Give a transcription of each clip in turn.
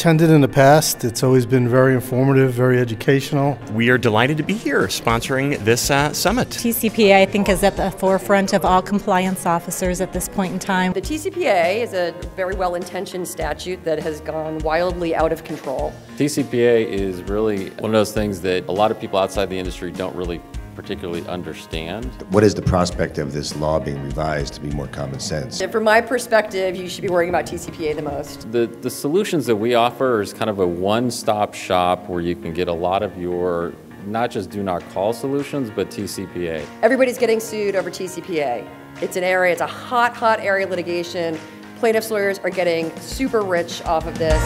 attended in the past. It's always been very informative, very educational. We are delighted to be here sponsoring this uh, summit. TCPA, I think, is at the forefront of all compliance officers at this point in time. The TCPA is a very well intentioned statute that has gone wildly out of control. TCPA is really one of those things that a lot of people outside the industry don't really particularly understand. What is the prospect of this law being revised to be more common sense? And from my perspective, you should be worrying about TCPA the most. The, the solutions that we offer is kind of a one-stop shop where you can get a lot of your not just do not call solutions, but TCPA. Everybody's getting sued over TCPA. It's an area, it's a hot, hot area of litigation. Plaintiffs' lawyers are getting super rich off of this.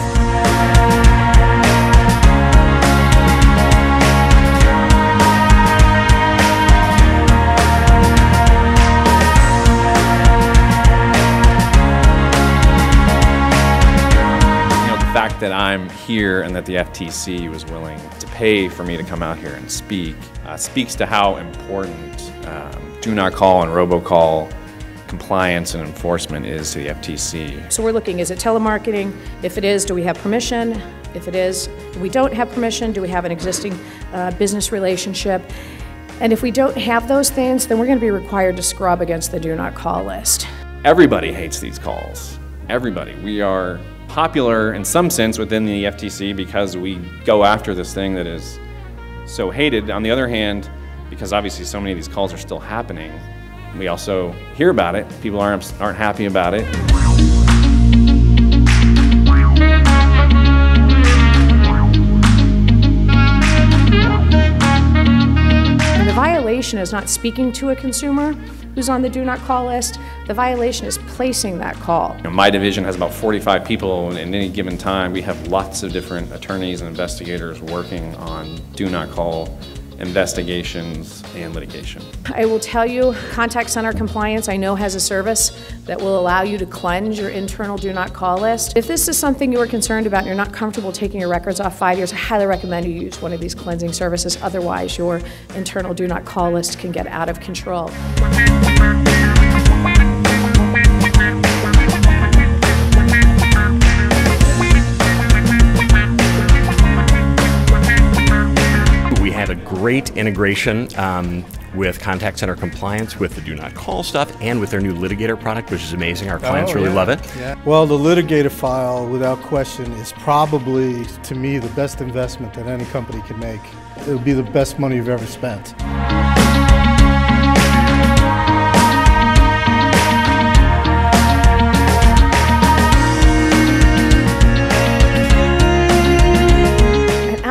Fact that I'm here and that the FTC was willing to pay for me to come out here and speak uh, speaks to how important um, do not call and robocall compliance and enforcement is to the FTC. So we're looking, is it telemarketing? If it is, do we have permission? If it is, we don't have permission, do we have an existing uh, business relationship? And if we don't have those things, then we're going to be required to scrub against the do not call list. Everybody hates these calls. Everybody. We are popular in some sense within the FTC because we go after this thing that is so hated. On the other hand, because obviously so many of these calls are still happening, we also hear about it. People aren't, aren't happy about it. Violation is not speaking to a consumer, who's on the do not call list. The violation is placing that call. You know, my division has about 45 people and any given time. We have lots of different attorneys and investigators working on do not call investigations and litigation. I will tell you, contact center compliance I know has a service that will allow you to cleanse your internal do not call list. If this is something you are concerned about and you're not comfortable taking your records off five years, I highly recommend you use one of these cleansing services. Otherwise, your internal do not call list can get out of control. Great integration um, with contact center compliance, with the do not call stuff, and with their new litigator product, which is amazing. Our clients oh, really yeah. love it. Yeah. Well, the litigator file, without question, is probably, to me, the best investment that any company can make. It would be the best money you've ever spent.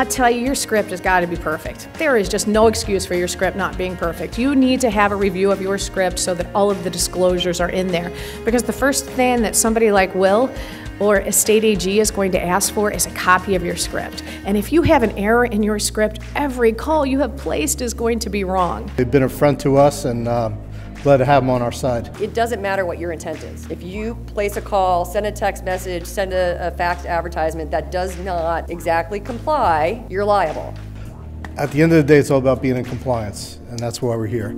I tell you, your script has got to be perfect. There is just no excuse for your script not being perfect. You need to have a review of your script so that all of the disclosures are in there. Because the first thing that somebody like Will or a state AG is going to ask for is a copy of your script. And if you have an error in your script, every call you have placed is going to be wrong. They've been a friend to us and um, glad to have them on our side. It doesn't matter what your intent is. If you place a call, send a text message, send a, a fax advertisement that does not exactly comply, you're liable. At the end of the day, it's all about being in compliance, and that's why we're here.